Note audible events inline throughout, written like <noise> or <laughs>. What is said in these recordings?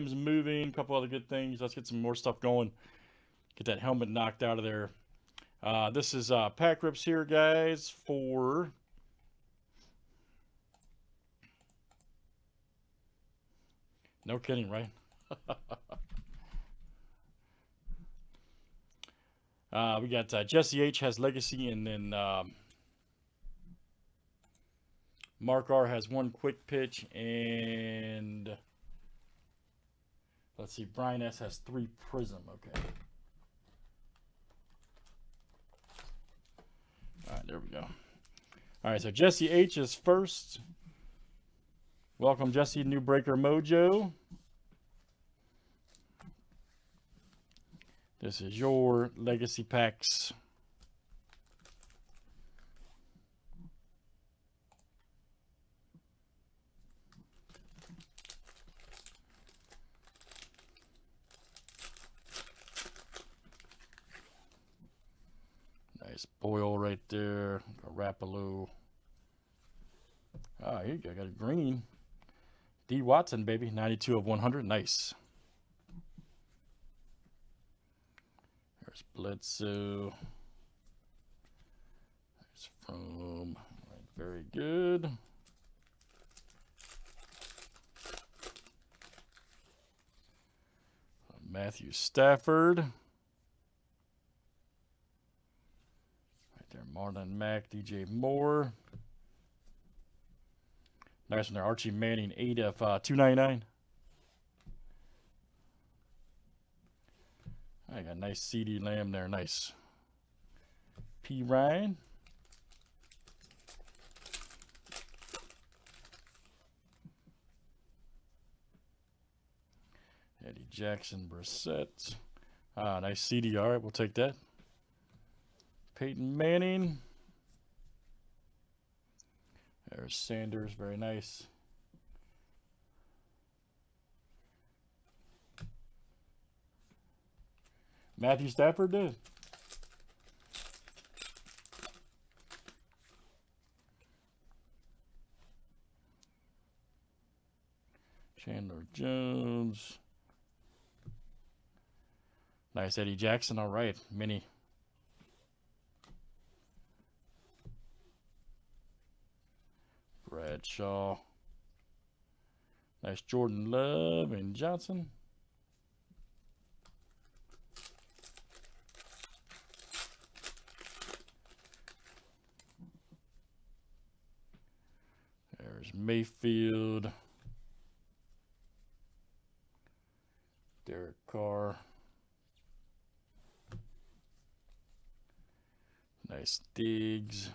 Moving, a couple other good things. Let's get some more stuff going. Get that helmet knocked out of there. Uh, this is uh, pack rips here, guys, for no kidding, right? <laughs> uh, we got uh, Jesse H has legacy, and then um, Mark R has one quick pitch, and let's see, Brian S has three prism. Okay. All right, there we go. All right, so Jesse H is first. Welcome, Jesse, New Breaker Mojo. This is your legacy packs. Nice Boyle right there. Rapaloo. Ah, here you go. I Got a green. D. Watson, baby. 92 of 100. Nice. There's Bledsoe. There's Fromm. Right, very good. Matthew Stafford. Right there, Marlon Mack, DJ Moore. Nice one there. Archie Manning, 8 of uh, 299. I got a nice CeeDee Lamb there. Nice. P. Ryan. Eddie Jackson Brissett. Ah, nice CeeDee. All right, we'll take that. Peyton Manning. There's Sanders, very nice. Matthew Stafford did. Chandler Jones. Nice Eddie Jackson. All right. Mini. Bradshaw. Nice Jordan Love and Johnson. There's Mayfield. Derek Carr. Nice Diggs.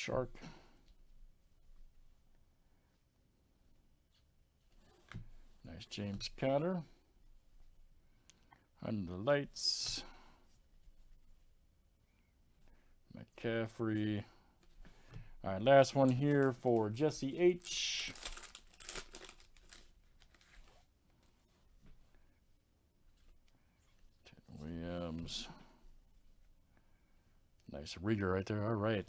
DJ Chark. Nice James Conner. Under the lights. McCaffrey. All right, last one here for Jesse H. Williams. Nice Rieger right there. All right.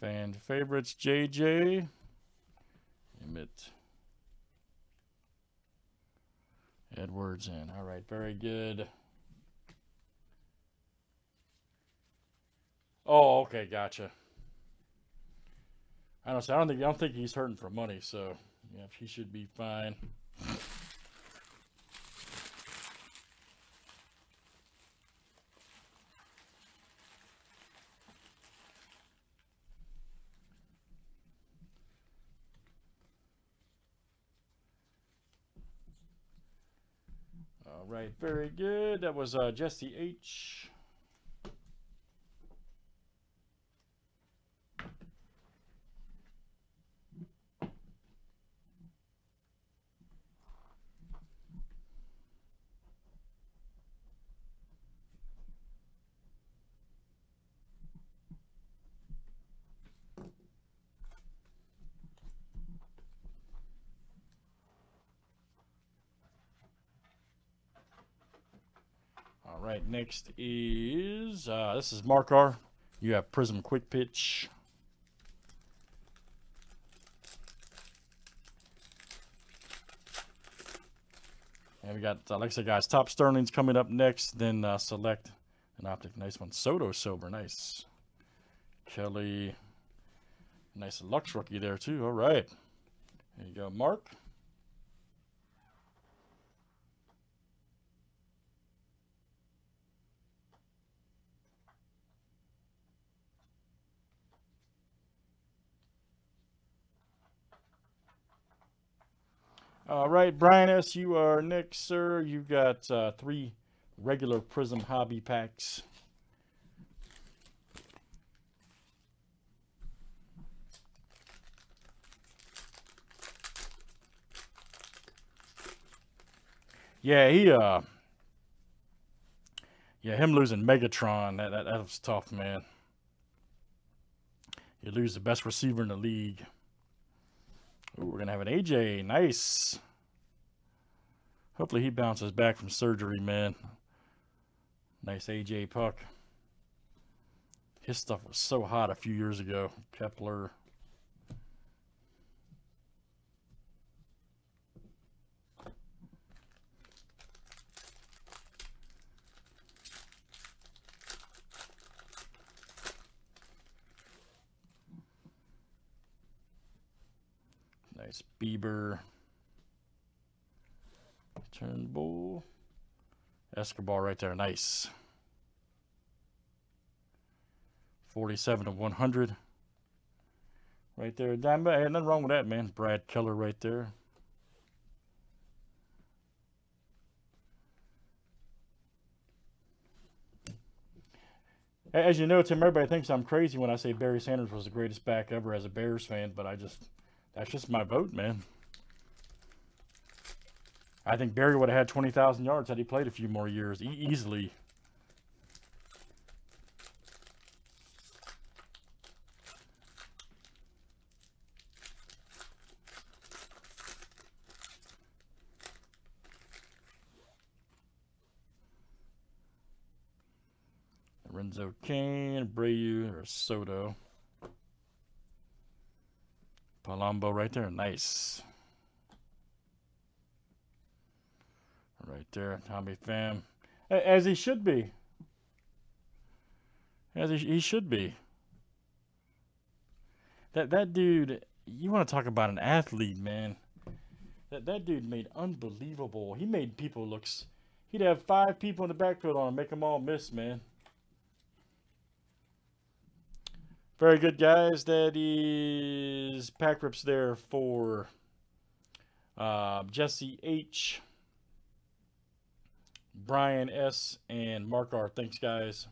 Fan favorites, JJ. Emmitt. Edwards in. All right, very good. Oh, okay, gotcha. I don't. I don't think. I don't think he's hurting for money. So, yeah, he should be fine. All right, very good. That was uh, Jesse H. right, next is uh, this is Mark R. You have Prism Quick Pitch. And we got, uh, like I said, guys, Topps Sterling's coming up next. Then uh, select an optic. Nice one. Soto Sober. Nice. Kelly. Nice Lux rookie there, too. All right. There you go, Mark. All right, Brian S., you are next, sir. You've got uh, three regular Prism hobby packs. Yeah, he uh Yeah, him losing Megatron, that that, that was tough, man. You lose the best receiver in the league. Ooh, we're gonna have an AJ. Nice. Hopefully he bounces back from surgery, man. Nice AJ Puk. His stuff was so hot a few years ago. Kepler. Nice Bieber. Turnbull. Escobar right there. Nice. 47 to 100. Right there. Damn, nothing wrong with that, man. Brad Keller right there. As you know, Tim, everybody thinks I'm crazy when I say Barry Sanders was the greatest back ever as a Bears fan, but I just, that's just my vote, man. I think Barry would have had 20,000 yards had he played a few more years, e easily. Renzo Cain, Abreu, or Soto. Palombo right there. Nice. Right there. Tommy Pham. As he should be. As he, he should be. That that dude, you want to talk about an athlete, man. That that dude made unbelievable. He made people look. He'd have five people in the backfield on him, make them all miss, man. Very good, guys. That is pack rips there for uh, Jesse H, Brian S, and Mark R. Thanks, guys.